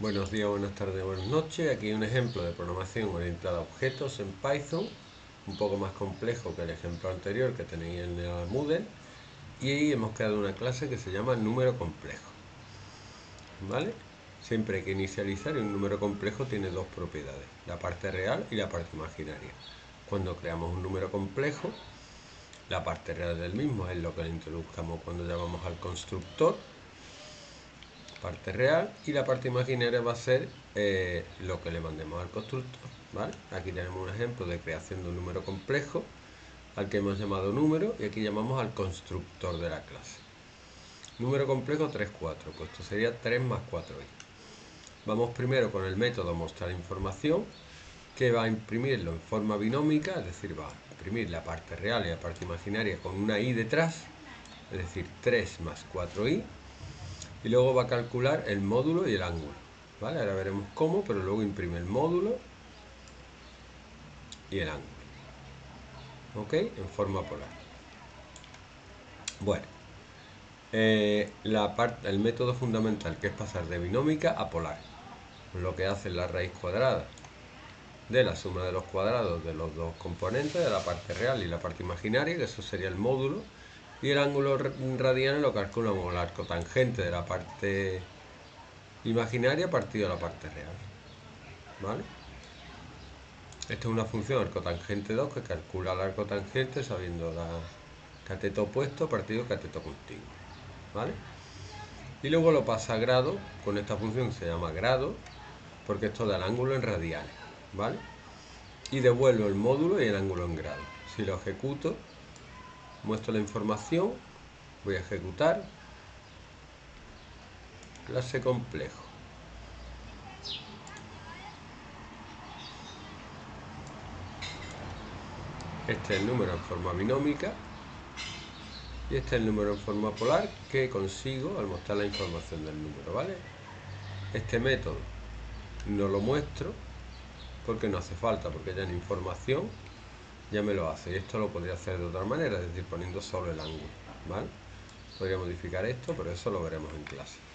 Buenos días, buenas tardes, buenas noches. Aquí un ejemplo de programación orientada a objetos en Python, un poco más complejo que el ejemplo anterior que tenéis en el Moodle. Y ahí hemos creado una clase que se llama número complejo. ¿Vale? Siempre hay que inicializar y un número complejo tiene dos propiedades, la parte real y la parte imaginaria. Cuando creamos un número complejo, la parte real del mismo es lo que le introduzcamos cuando llamamos al constructor parte real y la parte imaginaria va a ser eh, lo que le mandemos al constructor. ¿vale? Aquí tenemos un ejemplo de creación de un número complejo al que hemos llamado número y aquí llamamos al constructor de la clase. Número complejo 3, 4, pues esto sería 3 más 4i. Vamos primero con el método mostrar información que va a imprimirlo en forma binómica, es decir, va a imprimir la parte real y la parte imaginaria con una i detrás, es decir, 3 más 4i y luego va a calcular el módulo y el ángulo. ¿vale? Ahora veremos cómo, pero luego imprime el módulo y el ángulo. ¿Ok? En forma polar. Bueno, eh, la el método fundamental que es pasar de binómica a polar. Lo que hace la raíz cuadrada de la suma de los cuadrados de los dos componentes, de la parte real y la parte imaginaria, que eso sería el módulo, y el ángulo radiano lo calculamos el arco tangente de la parte imaginaria partido de la parte real. ¿Vale? Esta es una función arco tangente 2 que calcula el arco tangente sabiendo la cateto opuesto partido cateto continuo. ¿Vale? Y luego lo pasa a grado, con esta función se llama grado, porque esto da el ángulo en radianes. ¿Vale? Y devuelvo el módulo y el ángulo en grado. Si lo ejecuto, muestro la información, voy a ejecutar, clase complejo. Este es el número en forma binómica y este es el número en forma polar que consigo al mostrar la información del número, ¿vale? Este método no lo muestro porque no hace falta, porque ya en información ya me lo hace. Y esto lo podría hacer de otra manera, es decir, poniendo solo el ángulo, ¿vale? Podría modificar esto, pero eso lo veremos en clase.